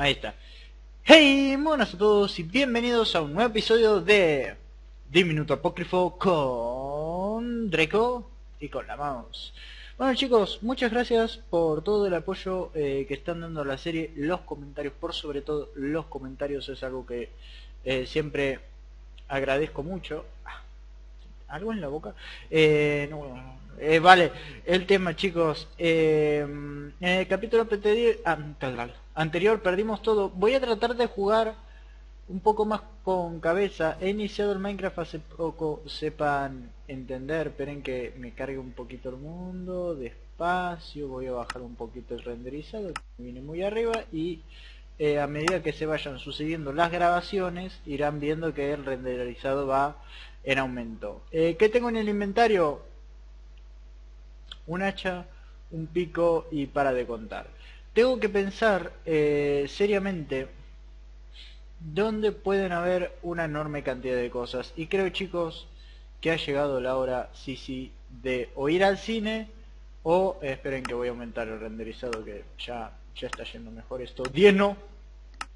Ahí está. Hey, buenas a todos y bienvenidos a un nuevo episodio de Diminuto Apócrifo con Draco y con la mouse. Bueno chicos, muchas gracias por todo el apoyo eh, que están dando a la serie, los comentarios, por sobre todo los comentarios es algo que eh, siempre agradezco mucho. Ah, ¿Algo en la boca? Eh, no, eh, vale, el tema chicos, eh, en el capítulo anterior perdimos todo. Voy a tratar de jugar un poco más con cabeza. He iniciado el Minecraft hace poco, sepan entender, esperen que me cargue un poquito el mundo, despacio, voy a bajar un poquito el renderizado, que viene muy arriba y eh, a medida que se vayan sucediendo las grabaciones irán viendo que el renderizado va en aumento. ¿Qué tengo en el inventario? Un hacha, un pico y para de contar. Tengo que pensar eh, seriamente dónde pueden haber una enorme cantidad de cosas. Y creo chicos que ha llegado la hora, sí, sí, de o ir al cine o esperen que voy a aumentar el renderizado que ya, ya está yendo mejor esto. 10 no,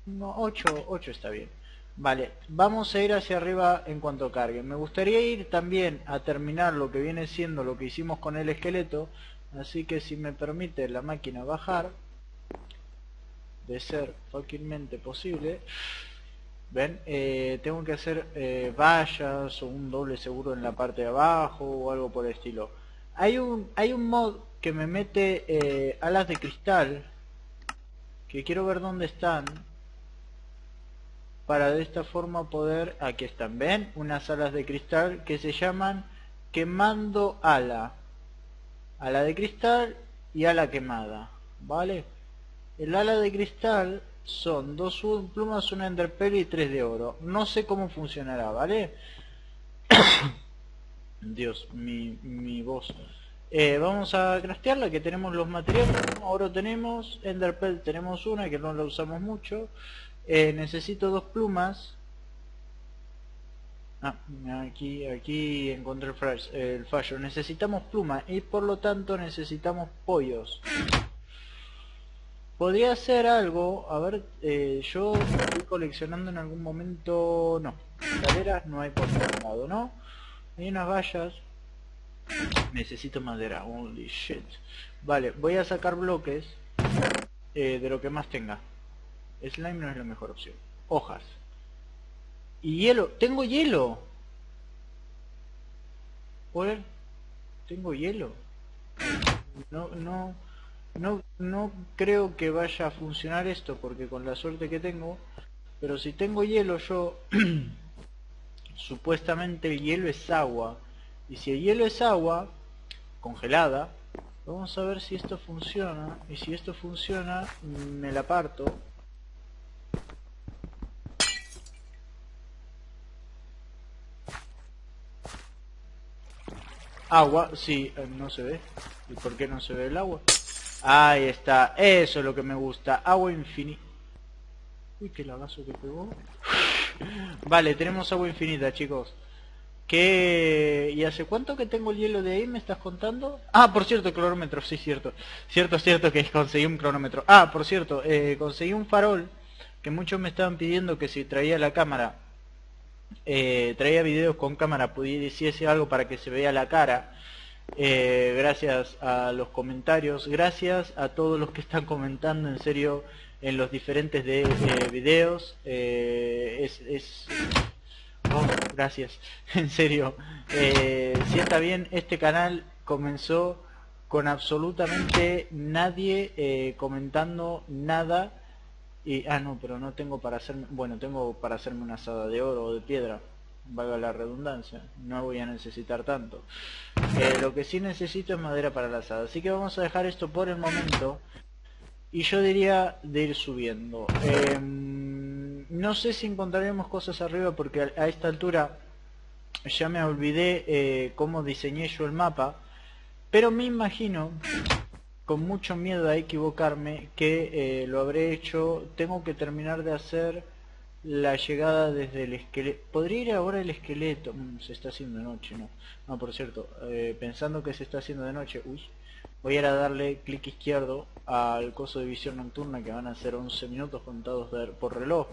no 8, 8 está bien. Vale, vamos a ir hacia arriba en cuanto cargue. Me gustaría ir también a terminar lo que viene siendo lo que hicimos con el esqueleto. Así que si me permite la máquina bajar, de ser fácilmente posible, ven, eh, tengo que hacer eh, vallas o un doble seguro en la parte de abajo o algo por el estilo. Hay un, hay un mod que me mete eh, alas de cristal, que quiero ver dónde están para de esta forma poder, aquí están, ven, unas alas de cristal que se llaman quemando ala, ala de cristal y ala quemada, ¿vale? El ala de cristal son dos plumas, una enderpearl y tres de oro, no sé cómo funcionará, ¿vale? Dios, mi, mi voz. Eh, vamos a craftearla, que tenemos los materiales, oro tenemos, enderpearl tenemos una que no la usamos mucho, eh, necesito dos plumas. Ah, aquí, aquí encontré el, fallo. Necesitamos plumas y por lo tanto necesitamos pollos. Podría ser algo, a ver, eh, yo estoy coleccionando en algún momento... No, escaleras no hay por ningún lado, ¿no? Hay unas vallas. Necesito madera, holy shit. Vale, voy a sacar bloques eh, de lo que más tenga. Slime no es la mejor opción. Hojas. Y hielo. ¡Tengo hielo! ¿Por? Tengo hielo. No, no, no, no creo que vaya a funcionar esto porque con la suerte que tengo, pero si tengo hielo yo, supuestamente el hielo es agua. Y si el hielo es agua, congelada, vamos a ver si esto funciona. Y si esto funciona, me la parto Agua, sí, eh, no se ve. ¿Y por qué no se ve el agua? Ahí está, eso es lo que me gusta. Agua infinita. Uy, qué lagazo que pegó. Vale, tenemos agua infinita, chicos. ¿Qué? ¿Y hace cuánto que tengo el hielo de ahí? ¿Me estás contando? Ah, por cierto, cronómetro, sí, cierto. Cierto, cierto que conseguí un cronómetro. Ah, por cierto, eh, conseguí un farol que muchos me estaban pidiendo que si traía la cámara eh, traía videos con cámara, pudiese algo para que se vea la cara. Eh, gracias a los comentarios, gracias a todos los que están comentando en serio en los diferentes de, eh, videos. es, oh, gracias, en serio. si está bien, este canal comenzó con absolutamente nadie comentando nada y, ah, no, pero no tengo para hacerme, bueno, tengo para hacerme una asada de oro o de piedra, valga la redundancia, no voy a necesitar tanto. Eh, lo que sí necesito es madera para la asada, así que vamos a dejar esto por el momento. Y yo diría de ir subiendo. Em, no sé si encontraremos cosas arriba porque a, esta altura ya me olvidé eh, cómo diseñé yo el mapa. Pero me imagino con mucho miedo a equivocarme que eh, lo habré hecho. Tengo que terminar de hacer la llegada desde el esqueleto. Podría ir ahora el esqueleto. Mm, se está haciendo de noche no no por cierto eh, pensando que se está haciendo de noche uy voy a ir a darle clic izquierdo al coso de visión nocturna que van a ser 11 minutos contados por reloj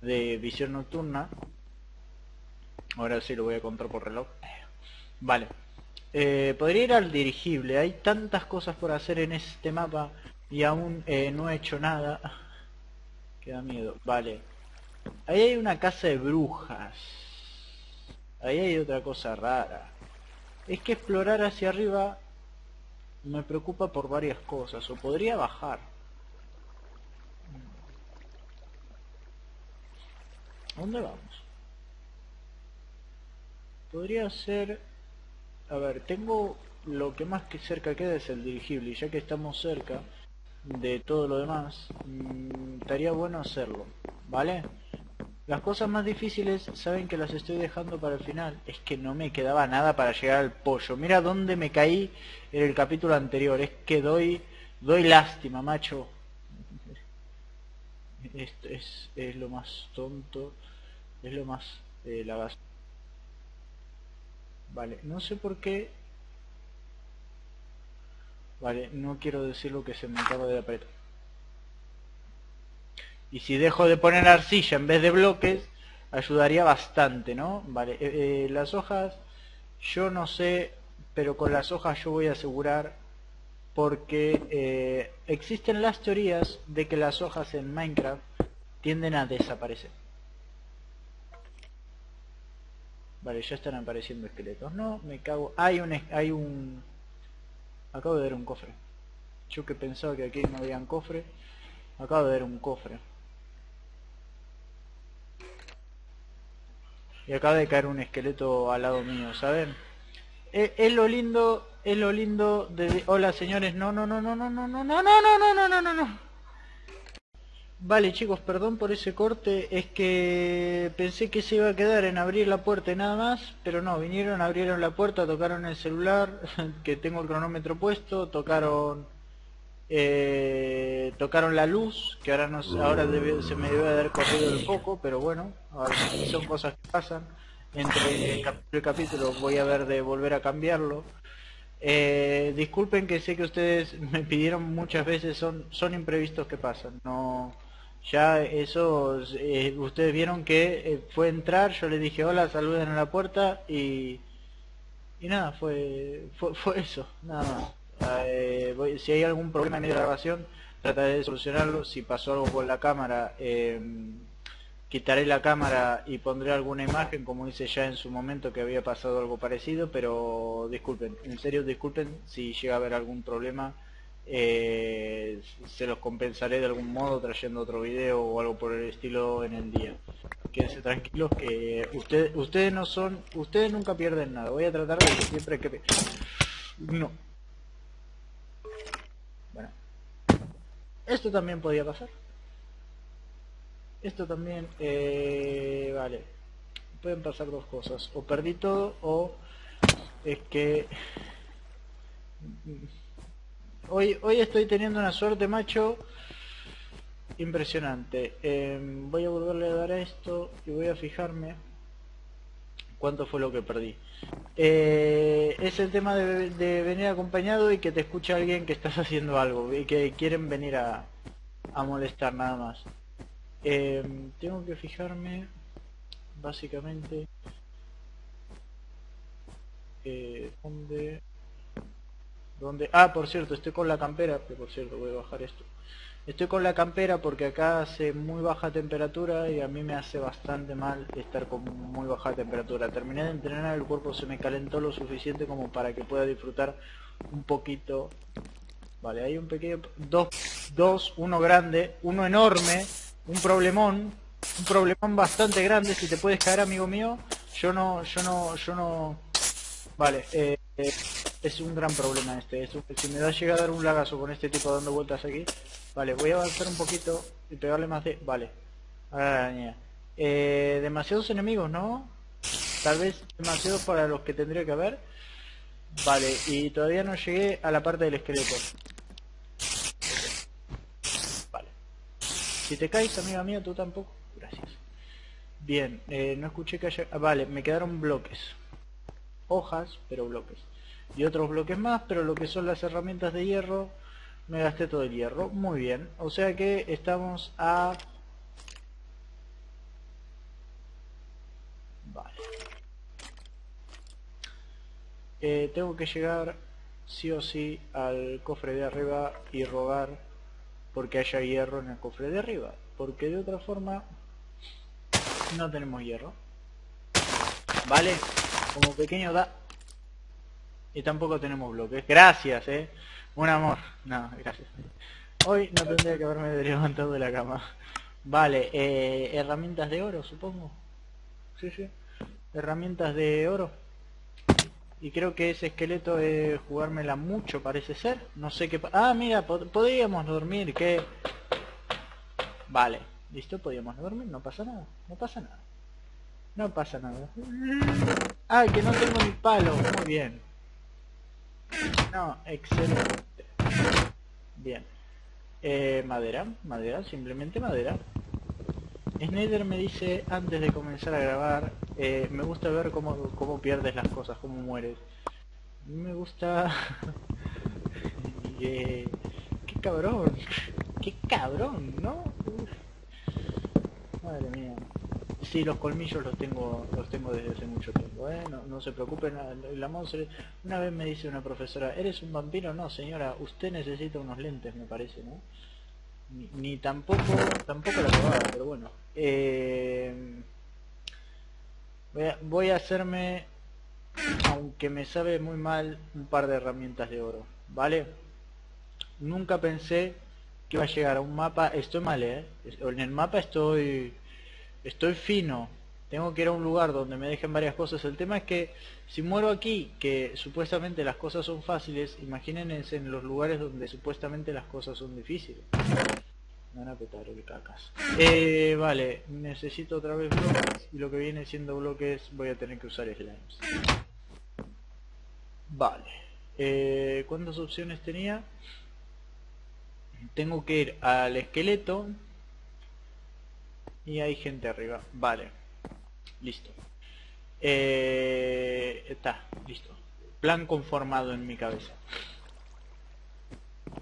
de visión nocturna. Ahora sí lo voy a contar por reloj. Vale eh, podría ir al dirigible. Hay tantas cosas por hacer en este mapa y aún eh, no he hecho nada. Que da miedo. Vale. Ahí hay una casa de brujas. Ahí hay otra cosa rara. Es que explorar hacia arriba me preocupa por varias cosas, o podría bajar. ¿A dónde vamos? Podría ser... A ver, tengo lo que más que cerca queda es el dirigible, y ya que estamos cerca de todo lo demás, mm, estaría bueno hacerlo, ¿vale? Las cosas más difíciles, saben que las estoy dejando para el final. Es que no me quedaba nada para llegar al pollo. Mira dónde me caí en el capítulo anterior. Es que doy, doy lástima, macho. Esto es, es lo más tonto. Es lo más eh, la Vale, no sé por qué. Vale, no quiero decir lo que se me acaba de apretar. Y si dejo de poner arcilla en vez de bloques, ayudaría bastante, ¿no? Vale, eh, eh, las hojas, yo no sé, pero con las hojas yo voy a asegurar porque eh, existen las teorías de que las hojas en Minecraft tienden a desaparecer. Vale, ya están apareciendo esqueletos. No, me cago. Hay un... Hay un... Acabo de ver un cofre. Yo que pensaba que aquí no habían cofre. Acabo de ver un cofre. Y acaba de caer un esqueleto al lado mío, ¿saben? Es, lo lindo, es lo lindo de... Hola señores, no, no, no, no, no, no, no, no, no, no, no, no, no, no, no. Vale chicos, perdón por ese corte, es que pensé que se iba a quedar en abrir la puerta y nada más, pero no, vinieron, abrieron la puerta, tocaron el celular, que tengo el cronómetro puesto, tocaron eh, tocaron la luz, que ahora no ahora se me debe haber corrido el poco, pero bueno, son cosas que pasan. Entre el capítulo y capítulo voy a ver de volver a cambiarlo. Eh, disculpen que sé que ustedes me pidieron muchas veces, son, son imprevistos que pasan. No, ya eso, eh, ustedes vieron que eh, fue entrar, yo les dije hola, saluden a la puerta y, y nada, fue, fue, fue eso, nada más. Eh, si hay algún problema en la grabación, trataré de solucionarlo. Si pasó algo con la cámara, eh, quitaré la cámara y pondré alguna imagen, como hice ya en su momento que había pasado algo parecido, pero disculpen, en serio disculpen si llega a haber algún problema. Eh, se los compensaré de algún modo trayendo otro video o algo por el estilo en el día. Quédense tranquilos que ustedes ustedes no son, ustedes nunca pierden nada. Voy a tratar de que siempre que... No, Esto también podía pasar. Esto también, eh, vale. Pueden pasar dos cosas. O perdí todo o es que... Hoy, hoy estoy teniendo una suerte, macho, impresionante. Em, voy a volverle a dar a esto y voy a fijarme cuánto fue lo que perdí. Eh, es el tema de, venir acompañado y que te escuche alguien que estás haciendo algo y que quieren venir a, molestar nada más. Eh, tengo que fijarme básicamente eh, dónde, dónde... Ah, por cierto, estoy con la campera, que por cierto voy a bajar esto. Estoy con la campera porque acá hace muy baja temperatura y a mí me hace bastante mal estar con muy baja temperatura. Terminé de entrenar, el cuerpo se me calentó lo suficiente como para que pueda disfrutar un poquito. Vale, hay un pequeño... Dos, dos, uno grande, uno enorme, un problemón, un problemón bastante grande. Si te puedes caer, amigo mío, yo no, yo no, yo no... Vale, eh, es un gran problema este. si me da llega a dar un lagazo con este tipo dando vueltas aquí, Vale, voy a avanzar un poquito y pegarle más de... Vale. Eh, demasiados enemigos, ¿no? Tal vez demasiados para los que tendría que haber. Vale, y todavía no llegué a la parte del esqueleto. Vale. Si te caes, amiga mía, tú tampoco. Gracias. Bien, eh, no escuché que haya... Ah, vale, me quedaron bloques. Hojas, pero bloques. Y otros bloques más, pero lo que son las herramientas de hierro, me gasté todo el hierro. Muy bien, o sea que estamos a... Vale. Eh, tengo que llegar sí o sí al cofre de arriba y rogar porque haya hierro en el cofre de arriba. Porque de otra forma no tenemos hierro. ¿Vale? Como pequeño da... Y tampoco tenemos bloques. Gracias, eh. Un amor. No, gracias. Hoy no tendría que haberme levantado de la cama. Vale, eh, herramientas de oro, supongo. Sí, sí. Herramientas de oro. Y creo que ese esqueleto es jugármela mucho, parece ser. No sé qué... Ah, mira, podríamos dormir, que... Vale, listo, podríamos dormir, no pasa nada, no pasa nada. No pasa nada. Ah, que no tengo ni palo, muy bien. No, excelente. Bien. Eh, madera, madera, simplemente madera. Snyder me dice antes de comenzar a grabar, eh, me gusta ver cómo, cómo pierdes las cosas, cómo mueres. Me gusta... eh, ¡Qué cabrón! ¡Qué cabrón! ¿No? Madre mía. Sí, los colmillos los tengo los tengo desde hace mucho tiempo, ¿eh? No, se preocupen, la monster... Una vez me dice una profesora, ¿eres un vampiro? No, señora, usted necesita unos lentes, me parece, ¿no? Ni, tampoco tampoco la probaba, pero bueno. Eh, voy, a, voy a hacerme, aunque me sabe muy mal, un par de herramientas de oro, ¿vale? Nunca pensé que iba a llegar a un mapa, estoy mal, ¿eh? En el mapa estoy estoy fino, tengo que ir a un lugar donde me dejen varias cosas. El tema es que si muero aquí, que supuestamente las cosas son fáciles, imagínense en los lugares donde supuestamente las cosas son difíciles. Me van a petar el cacas. Eh, vale, necesito otra vez bloques y lo que viene siendo bloques voy a tener que usar slimes. Vale. Eh, ¿Cuántas opciones tenía? Tengo que ir al esqueleto y hay gente arriba. Vale. Listo. Eh, está, listo. Plan conformado en mi cabeza.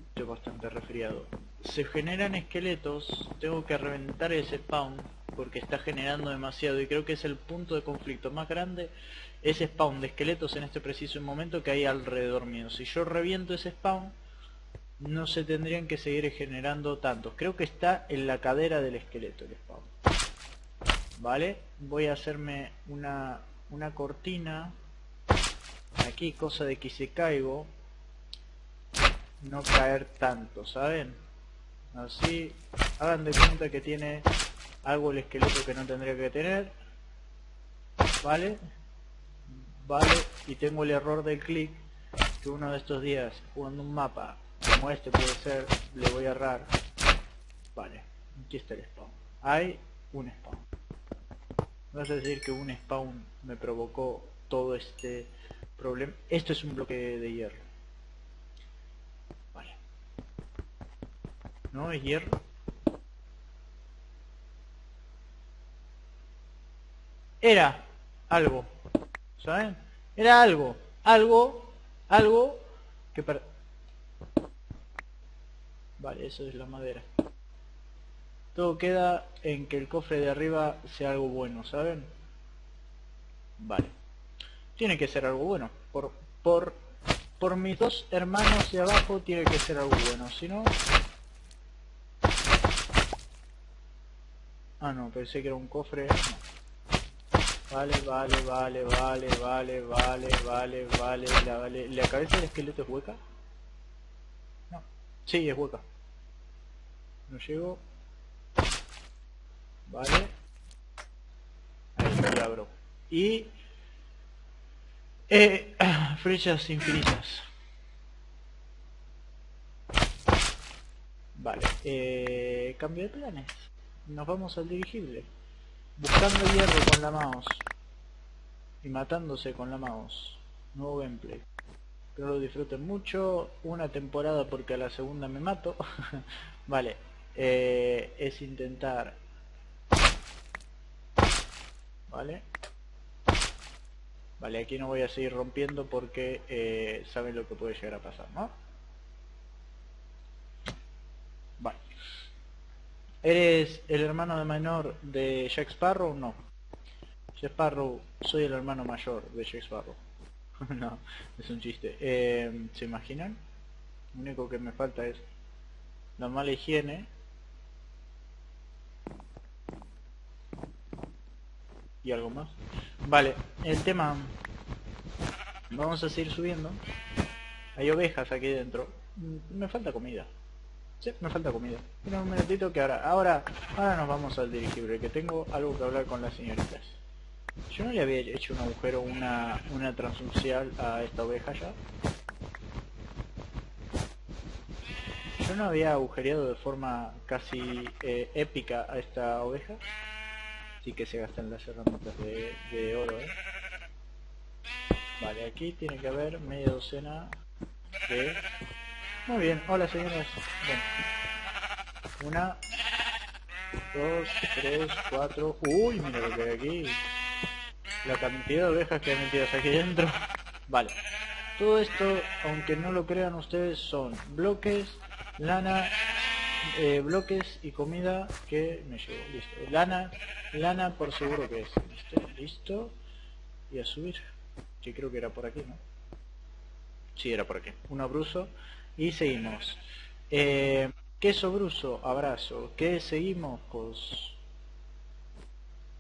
Estoy bastante resfriado. Se generan esqueletos. Tengo que reventar ese spawn. Porque está generando demasiado. Y creo que es el punto de conflicto más grande. Ese spawn de esqueletos en este preciso momento que hay alrededor mío. Si yo reviento ese spawn. No se tendrían que seguir generando tantos. Creo que está en la cadera del esqueleto el spawn. ¿Vale? Voy a hacerme una, una cortina aquí, cosa de que si caigo no caer tanto, ¿saben? Así, hagan de cuenta que tiene algo el esqueleto que no tendría que tener, ¿vale? Vale, y tengo el error del clic que uno de estos días jugando un mapa como este puede ser, le voy a errar. Vale, aquí está el spawn. Hay un spawn. Vas a decir que un spawn me provocó todo este problema. Esto es un bloque de hierro. Vale. ¿No es hierro? Era algo. ¿Saben? Era algo. Algo. Algo que... Vale, eso es la madera. Todo queda en que el cofre de arriba sea algo bueno, ¿saben? Vale. Tiene que ser algo bueno. Por, por, por mis dos hermanos de abajo tiene que ser algo bueno. Si no... Ah, no, pensé que era un cofre. Vale, vale, vale, vale, vale, vale, vale, vale, la, vale. ¿La cabeza del esqueleto es hueca? No. Sí, es hueca. No llego. Vale. Ahí lo abro. Y... Eh, flechas infinitas. Vale. Eh, cambio de planes. Nos vamos al dirigible. Buscando hierro con la mouse. Y matándose con la mouse. Nuevo gameplay. Pero lo disfruten mucho. Una temporada porque a la segunda me mato. vale. Eh, es intentar ¿Vale? Vale, aquí no voy a seguir rompiendo porque eh, saben lo que puede llegar a pasar, ¿no? Vale. ¿Eres el hermano de menor de Jack Sparrow? No. Jack Sparrow, soy el hermano mayor de Jack Sparrow. no, es un chiste. Eh, ¿Se imaginan? Lo único que me falta es la mala higiene. Y algo más. Vale, el tema... Vamos a seguir subiendo. Hay ovejas aquí dentro. Mm, me falta comida. Sí, me falta comida. Mira un minutito que ahora, ahora, ahora nos vamos al dirigible, que tengo algo que hablar con las señoritas. Yo no le había hecho un agujero, una, una transuncial a esta oveja ya. Yo no había agujereado de forma casi eh, épica a esta oveja. Así que se gastan las herramientas de, de oro, ¿eh? Vale, aquí tiene que haber media docena de... Muy bien, hola señores. Una, dos, tres, cuatro... Uy, mira lo que hay aquí. La cantidad de ovejas que hay metidas aquí dentro. Vale. Todo esto, aunque no lo crean ustedes, son bloques, lana, eh, bloques y comida que me llevo. Listo. Lana, lana por seguro que es. Listo, listo. Y a subir que creo que era por aquí, ¿no? Sí, era por aquí. Un abruzo. Y seguimos. Eh, queso bruso, abrazo. ¿Qué seguimos? Pues...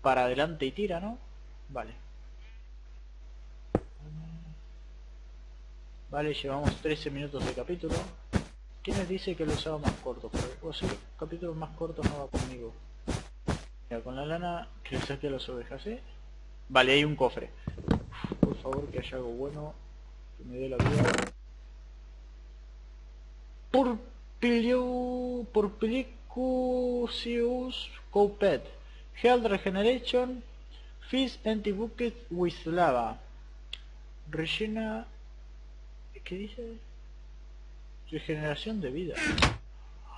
Para adelante y tira, ¿no? Vale. Vale, llevamos 13 minutos de capítulo. ¿Quién dice que los hago más cortos? O sea, capítulos más cortos no va conmigo. Mira, con la lana que saque a las ovejas, ¿eh? Vale, hay un cofre por favor que haya algo bueno que me dé la vida por Porpilicusius Copet Health Regeneration Fish Anti-Bucket with Lava Rellena ¿Qué dice? Regeneración de vida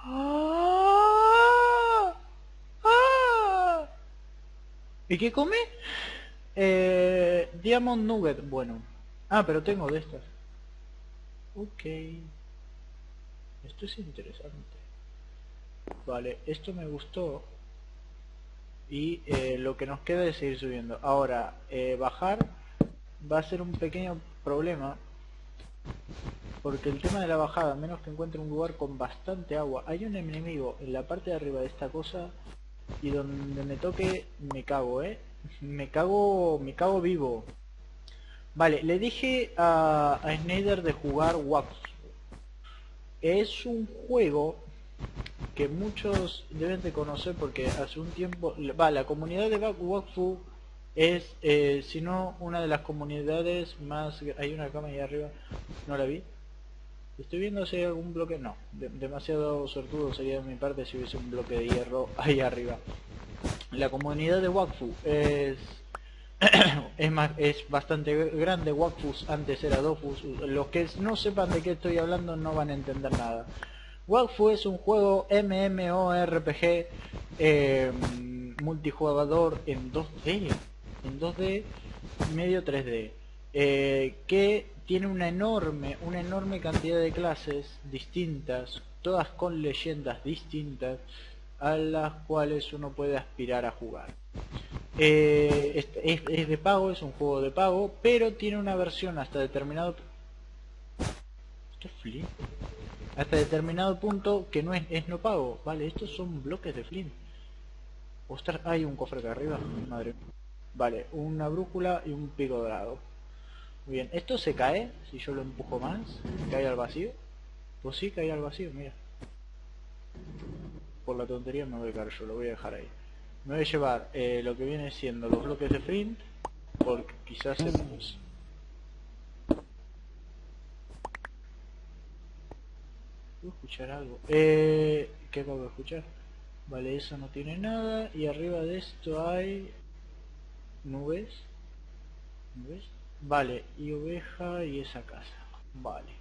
¡Ah! ¡Ah! ¿Y qué come? Eh, Diamond Nugget, bueno. Ah, pero tengo de estas. Ok. Esto es interesante. Vale, esto me gustó. Y eh, lo que nos queda es seguir subiendo. Ahora, eh, bajar va a ser un pequeño problema. Porque el tema de la bajada, a menos que encuentre un lugar con bastante agua. Hay un enemigo en la parte de arriba de esta cosa. Y donde me toque, me cago, ¿eh? Me cago, me cago vivo. Vale, le dije a, a Snyder de jugar Wakfu. Es un juego que muchos deben de conocer porque hace un tiempo... Va, la comunidad de Wakfu es, eh, si no, una de las comunidades más... Hay una cama ahí arriba, no la vi. Estoy viendo si hay algún bloque... No, demasiado sortudo sería de mi parte si hubiese un bloque de hierro ahí arriba. La comunidad de Wakfu es es, más, es bastante grande, Wakfus antes era Dofus, los que no sepan de qué estoy hablando no van a entender nada. Wakfu es un juego MMORPG eh, multijugador en 2D, en 2D medio 3D, eh, que tiene una enorme, una enorme cantidad de clases distintas, todas con leyendas distintas, a las cuales uno puede aspirar a jugar. Eh, es, de pago, es un juego de pago, pero tiene una versión hasta determinado... Hasta determinado punto que no es, es no pago. Vale, estos son bloques de flint. Ostras, hay un cofre acá arriba, madre. Vale, una brújula y un pico dorado. Bien, esto se cae si yo lo empujo más, cae al vacío. Pues sí, cae al vacío, mira por la tontería me voy a caer yo, lo voy a dejar ahí. Me voy a llevar eh, lo que viene siendo los bloques de print, porque quizás se... ¿Puedo escuchar algo? Eh, ¿Qué acabo de escuchar? Vale, eso no tiene nada. Y arriba de esto hay... Nubes. ¿Nubes? Vale, y oveja y esa casa. Vale.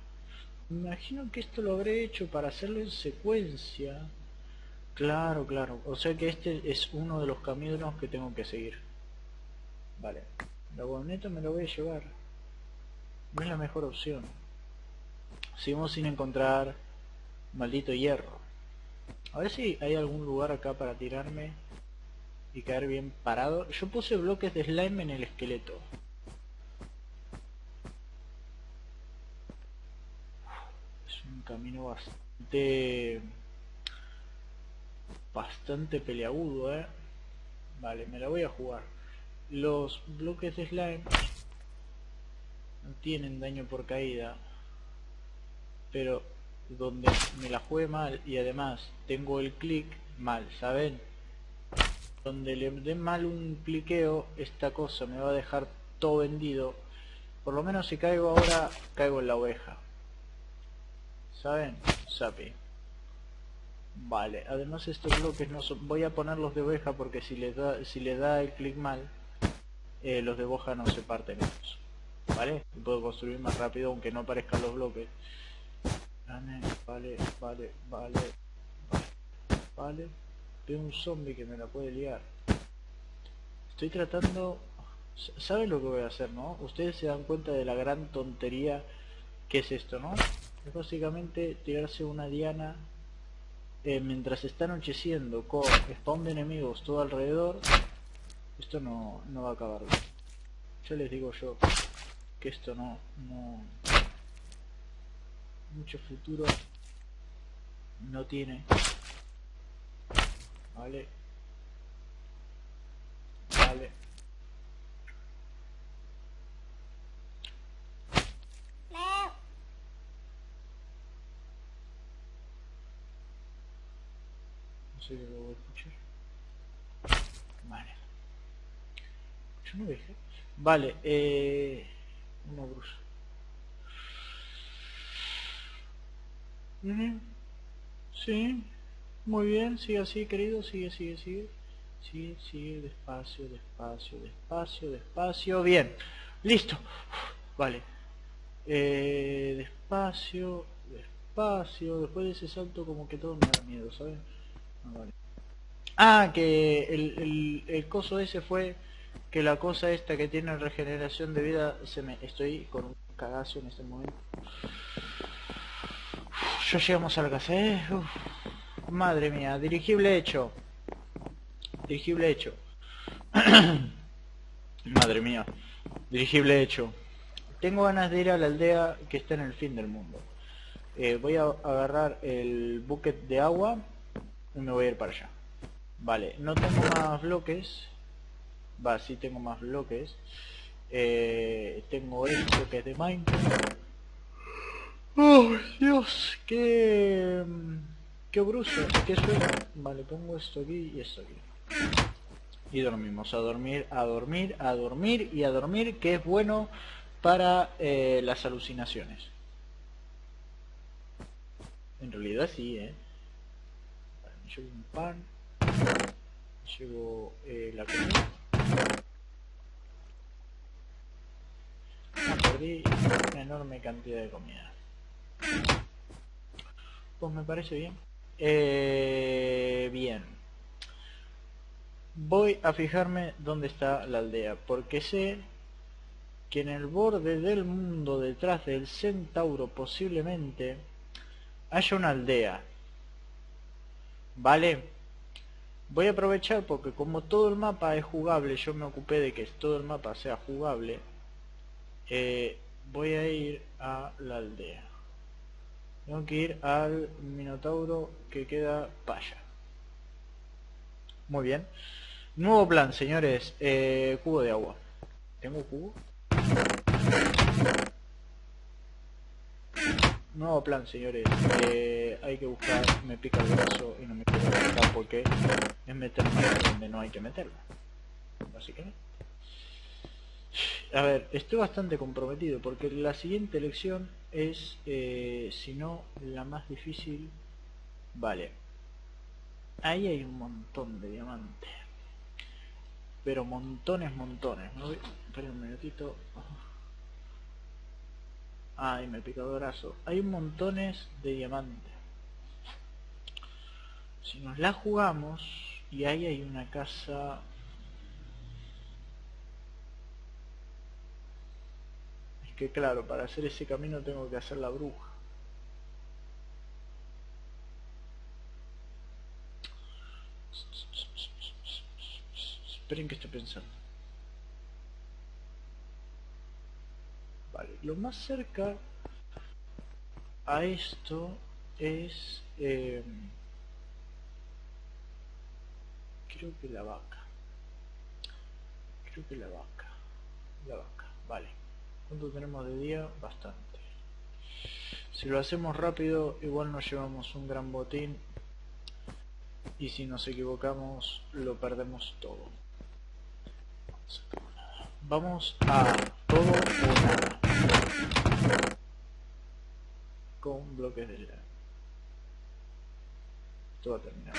Imagino que esto lo habré hecho para hacerlo en secuencia. Claro, claro. O sea que este es uno de los caminos que tengo que seguir. Vale. La wagoneta me la voy a llevar. No es la mejor opción. Seguimos sin encontrar maldito hierro. A ver si hay algún lugar acá para tirarme y caer bien parado. Yo puse bloques de slime en el esqueleto. Es un camino bastante... Bastante peleagudo, eh. Vale, me la voy a jugar. Los bloques de slime no tienen daño por caída. Pero donde me la juegue mal y además tengo el clic mal, ¿saben? Donde le dé mal un cliqueo, esta cosa me va a dejar todo vendido. Por lo menos si caigo ahora, caigo en la oveja. ¿Saben? Sapi. Vale, además estos bloques no son... Voy a ponerlos de oveja porque si les da, si le da el clic mal, eh, los de oveja no se parten estos. ¿Vale? puedo construir más rápido aunque no aparezcan los bloques. Vale, vale, vale, vale, vale. Veo un zombie que me la puede liar. Estoy tratando... ¿Saben lo que voy a hacer, no? Ustedes se dan cuenta de la gran tontería que es esto, ¿no? Es básicamente tirarse una diana eh, mientras está anocheciendo con spawn de enemigos todo alrededor, esto no, no va a acabar bien. Ya les digo yo que esto no, no mucho futuro no tiene. Vale. Vale. Sé lo voy a escuchar. Vale. Yo no dije. Vale, eh, una brusa. Sí, muy bien, sigue así, querido, sigue, sigue, sigue. Sigue, sigue, despacio, despacio, despacio, despacio. Bien, listo. Vale. Eh, despacio, despacio. Después de ese salto como que todo me da miedo, ¿sabes? Ah, que el, el, coso ese fue que la cosa esta que tiene regeneración de vida se me estoy con un cagazo en este momento. Ya llegamos a la casa ¿eh? madre mía dirigible hecho dirigible hecho. Madre mía dirigible hecho. Tengo ganas de ir a la aldea que está en el fin del mundo. Eh, voy a agarrar el bucket de agua me voy a ir para allá. Vale, no tengo más bloques. Va, sí tengo más bloques. Eh, tengo esto que de Minecraft. ¡Oh, Dios! ¡Qué... ¡Qué bruso! ¡Qué suena! Vale, pongo esto aquí y esto aquí. Y dormimos. A dormir, a dormir, a dormir y a dormir, que es bueno para eh, las alucinaciones. En realidad sí, ¿eh? Llevo un pan, llevo eh, la comida. Perdí una enorme cantidad de comida. Pues me parece bien. Eh, bien. Voy a fijarme dónde está la aldea, porque sé que en el borde del mundo, detrás del centauro, posiblemente haya una aldea Vale. Voy a aprovechar porque como todo el mapa es jugable, yo me ocupé de que todo el mapa sea jugable. Eh, voy a ir a la aldea. Tengo que ir al Minotauro que queda paya. Muy bien. Nuevo plan, señores. Eh, cubo de agua. ¿Tengo cubo? Nuevo plan, señores. Eh, hay que buscar, me pica el brazo y no me quiero buscar porque es meterme donde no hay que meterlo. Básicamente. A ver, estoy bastante comprometido porque la siguiente elección es, eh, si no, la más difícil. Vale. Ahí hay un montón de diamantes. Pero montones, montones. ¿no? Espera un minutito. Ay, me picadorazo. Hay montones de diamantes. Si nos la jugamos, y ahí hay una casa... que claro, para hacer ese camino tengo que hacer la bruja. Esperen que estoy pensando. Vale, lo más cerca a esto es... Eh, creo que la vaca. Creo que la vaca. La vaca, vale. ¿Cuánto tenemos de día? Bastante. Si lo hacemos rápido, igual nos llevamos un gran botín. Y si nos equivocamos, lo perdemos todo. Vamos a todo o nada. Con bloques de la. Esto va a terminar.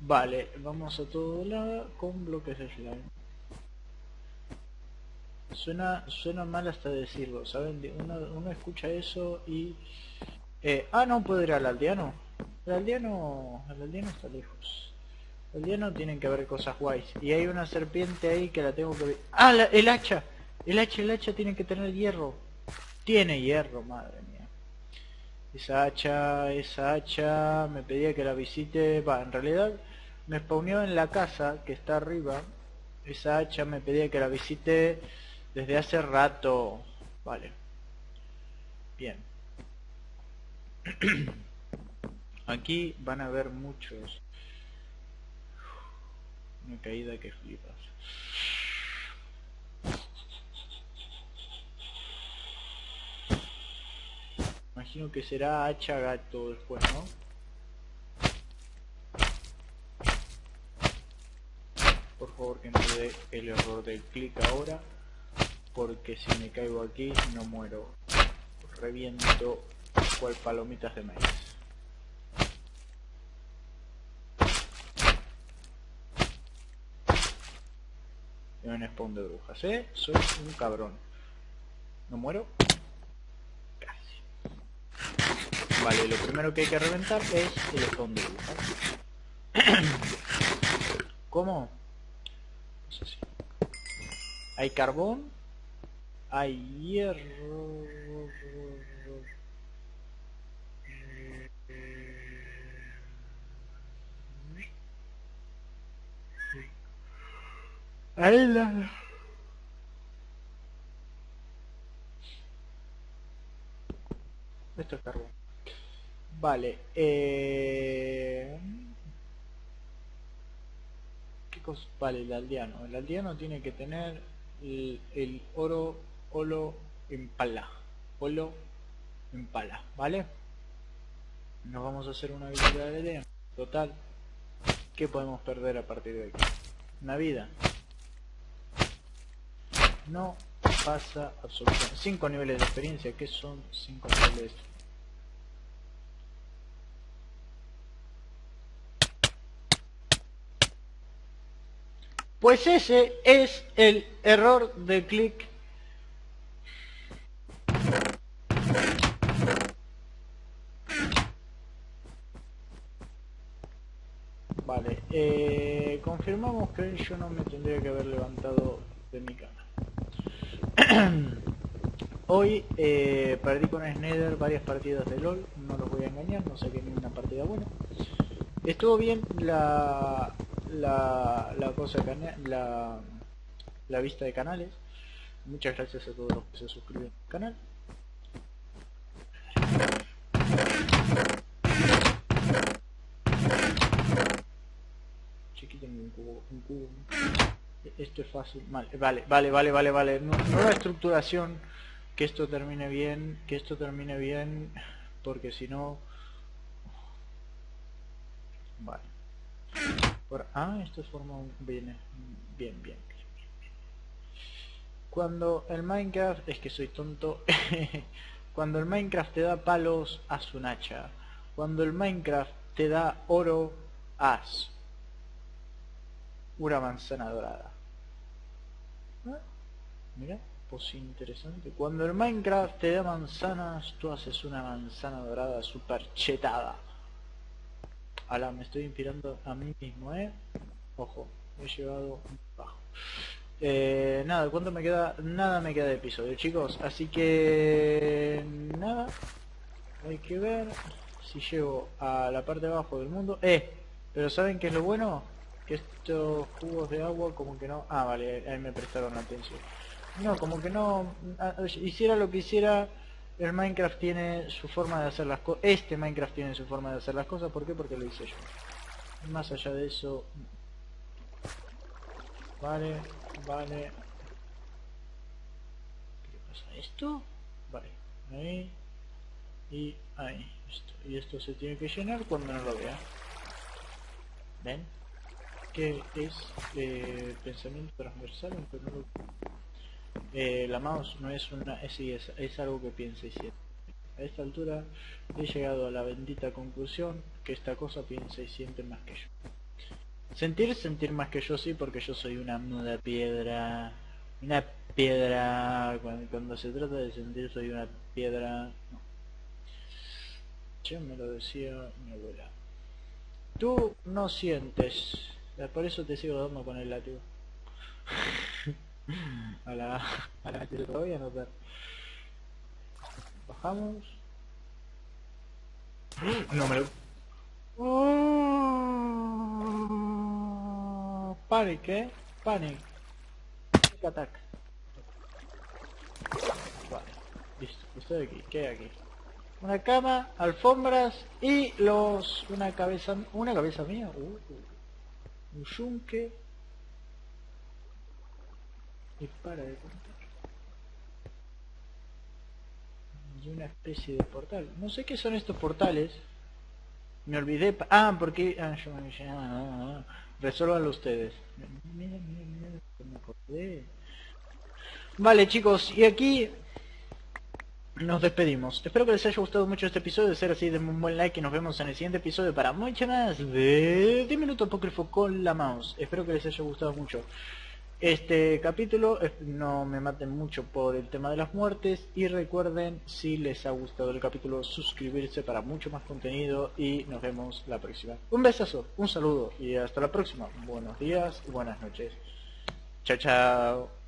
Vale, vamos a todo nada con bloques de slime. Suena, suena mal hasta decirlo, ¿saben? Uno, uno escucha eso y... Eh, ah, no puedo ir al aldeano. El aldeano, el aldeano está lejos. El aldeano tienen que haber cosas guays. Y hay una serpiente ahí que la tengo que ver. ¡Ah, el hacha! El hacha, el hacha tiene que tener hierro. Tiene hierro, madre mía. Esa hacha, esa hacha, me pedía que la visite. Va, en realidad me spawneó en la casa que está arriba. Esa hacha me pedía que la visite desde hace rato. Vale. Bien. Aquí van a ver muchos. Una caída que flipas. Imagino que será hacha gato después, ¿no? Por favor que no dé el error del clic ahora. Porque si me caigo aquí no muero. Reviento cual palomitas de maíz. Un spawn de brujas, ¿eh? Soy un cabrón. ¿No muero? Casi. Vale, lo primero que hay que reventar es el brujas. ¿Cómo? Pues así. Hay carbón. Hay hierro. Ahí la... Esto es carbón. Vale. Eh... ¿Qué cosa? Vale, el aldeano. El aldeano tiene que tener el, el oro, olo en pala. Olo en pala, ¿vale? Nos vamos a hacer una habilidad de aldeano. Total. ¿Qué podemos perder a partir de aquí? Una vida no pasa absolutamente 5 niveles de experiencia que son 5 niveles pues ese es el error de clic vale eh, confirmamos que yo no me tendría que haber levantado de mi cama Hoy eh, perdí con Sneder varias partidas de LOL, no los voy a engañar, no saqué una partida buena. Estuvo bien la, la, la cosa la, la vista de canales. Muchas gracias a todos los que se suscriben al canal. Chiquito un cubo, un cubo. Esto es fácil. Vale, vale, vale, vale, vale. Nueva estructuración. Que esto termine bien. Que esto termine bien. Porque si no... Vale. Por... Ah, esto forma un... Bien, bien, bien, bien, bien. Cuando el Minecraft... Es que soy tonto. Cuando el Minecraft te da palos, haz un hacha. Cuando el Minecraft te da oro, haz una manzana dorada. Mira, pues interesante. Cuando el Minecraft te da manzanas, tú haces una manzana dorada super chetada. Ala, me estoy inspirando a mí mismo, ¿eh? Ojo, he llevado bajo. Eh, nada, ¿cuánto me queda? Nada me queda de episodio, chicos. Así que... Nada. Hay que ver si llego a la parte de abajo del mundo. ¡Eh! Pero ¿saben qué es lo bueno? Que estos jugos de agua como que no... Ah, vale, ahí me prestaron atención. No, como que no... Ah, hiciera lo que hiciera... El Minecraft tiene su forma de hacer las cosas. Este Minecraft tiene su forma de hacer las cosas. ¿Por qué? Porque lo hice yo. Más allá de eso... Vale, vale. ¿Qué pasa? ¿Esto? Vale. Ahí. Y ahí. Y esto se tiene que llenar cuando no lo vea. ¿Ven? Que es eh, pensamiento transversal, eh, la mouse no es una es, es, algo que piensa y siente. A esta altura he llegado a la bendita conclusión que esta cosa piensa y siente más que yo. Sentir, sentir más que yo sí, porque yo soy una muda piedra. Una piedra. Cuando, se trata de sentir soy una piedra. Yo me lo decía mi abuela. Tú no sientes. Por eso te sigo dando con el látigo. a la, a la que todavía no ver. Bajamos. No me lo... Oh, panic, eh? Panic. Attack. Vale, listo. Estoy aquí. ¿Qué hay aquí? Una cama, alfombras y los... Una cabeza... Una cabeza mía. Uh, un yunque y para de contar. Y una especie de portal. No sé qué son estos portales. Me olvidé... Ah, porque... Ah, yo, ah, Resuélvanlo ustedes. Mira, mira, mira, acordé. Vale, chicos, y aquí nos despedimos. Espero que les haya gustado mucho este episodio. De ser así, denme un buen like y nos vemos en el siguiente episodio para mucho más de 10 minutos apócrifo con la mouse. Espero que les haya gustado mucho este capítulo. No me maten mucho por el tema de las muertes. Y recuerden, si les ha gustado el capítulo, suscribirse para mucho más contenido. Y nos vemos la próxima. Un besazo, un saludo y hasta la próxima. Buenos días y buenas noches. Chao, chao.